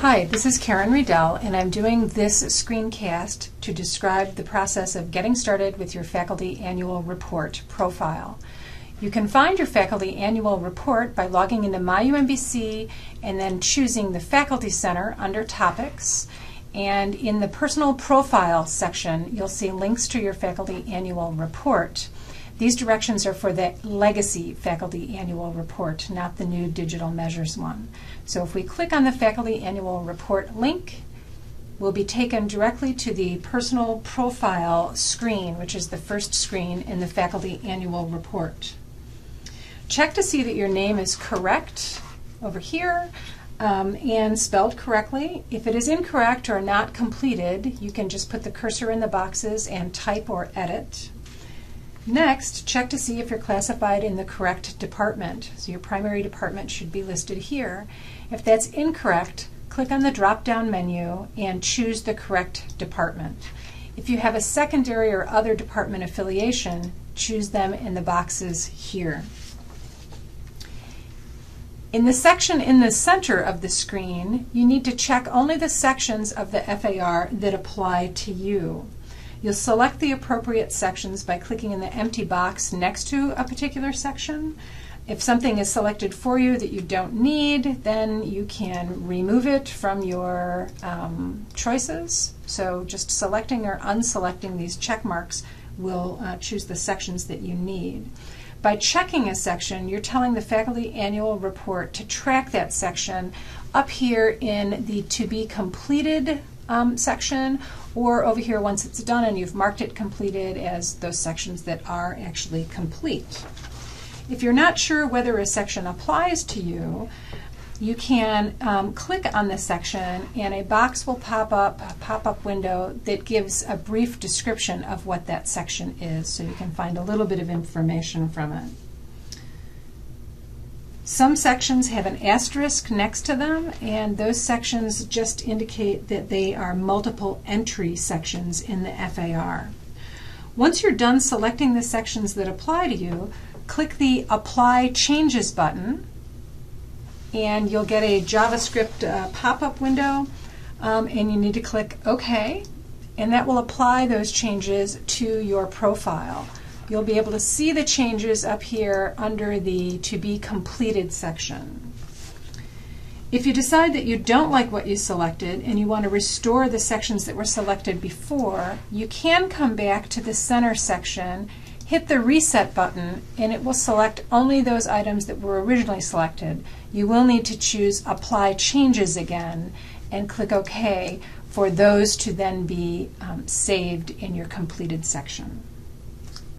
Hi, this is Karen Riedel, and I'm doing this screencast to describe the process of getting started with your faculty annual report profile. You can find your faculty annual report by logging into MyUMBC and then choosing the Faculty Center under Topics. And in the Personal Profile section, you'll see links to your faculty annual report. These directions are for the legacy faculty annual report, not the new digital measures one. So if we click on the faculty annual report link, we'll be taken directly to the personal profile screen, which is the first screen in the faculty annual report. Check to see that your name is correct over here um, and spelled correctly. If it is incorrect or not completed, you can just put the cursor in the boxes and type or edit. Next, check to see if you're classified in the correct department. So your primary department should be listed here. If that's incorrect, click on the drop-down menu and choose the correct department. If you have a secondary or other department affiliation, choose them in the boxes here. In the section in the center of the screen, you need to check only the sections of the FAR that apply to you. You'll select the appropriate sections by clicking in the empty box next to a particular section. If something is selected for you that you don't need, then you can remove it from your um, choices. So just selecting or unselecting these check marks will uh, choose the sections that you need. By checking a section, you're telling the faculty annual report to track that section up here in the to be completed um, section or over here once it's done and you've marked it completed as those sections that are actually complete. If you're not sure whether a section applies to you, you can um, click on the section and a box will pop up, a pop-up window that gives a brief description of what that section is so you can find a little bit of information from it. Some sections have an asterisk next to them, and those sections just indicate that they are multiple entry sections in the FAR. Once you're done selecting the sections that apply to you, click the Apply Changes button, and you'll get a JavaScript uh, pop-up window, um, and you need to click OK, and that will apply those changes to your profile. You'll be able to see the changes up here under the To Be Completed section. If you decide that you don't like what you selected and you want to restore the sections that were selected before, you can come back to the center section, hit the reset button, and it will select only those items that were originally selected. You will need to choose Apply Changes again and click OK for those to then be um, saved in your completed section.